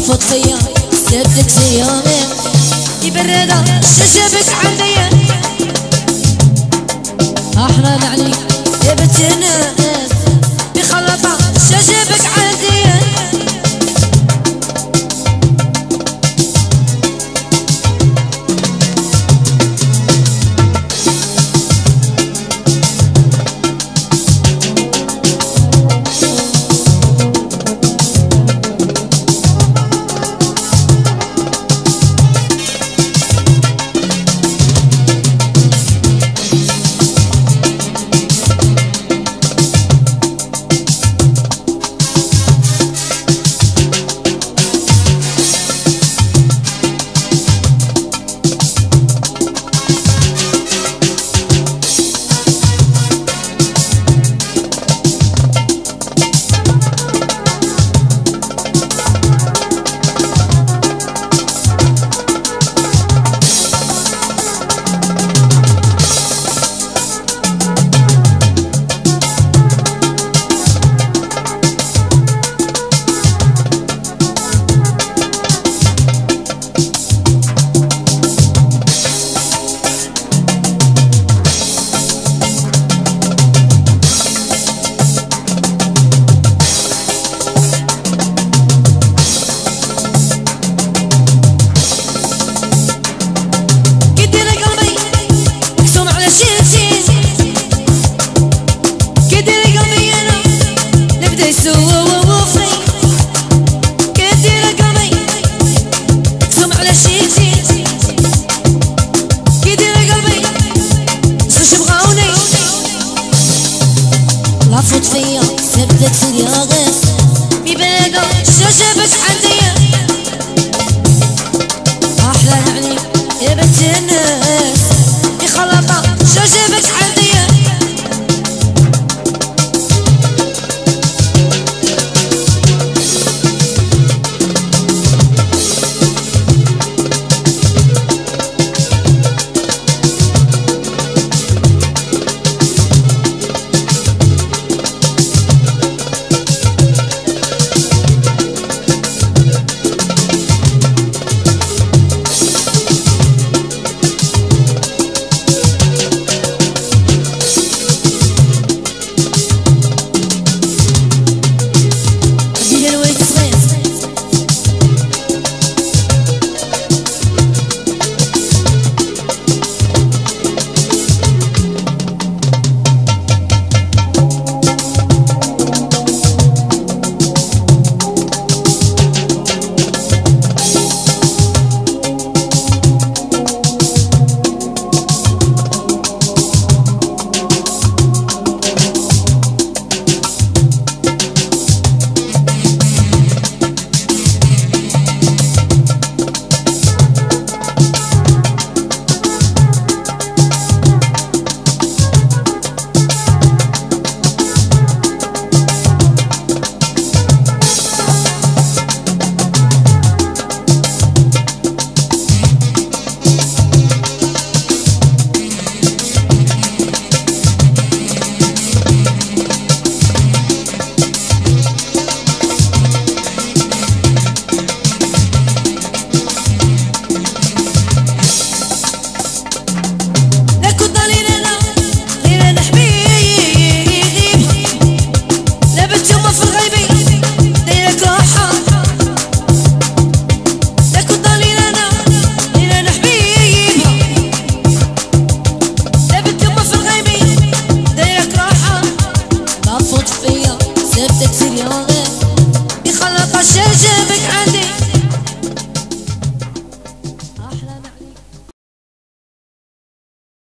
رفض فيا سبتك سيامي يبرد الشجبك عندي احرم عليك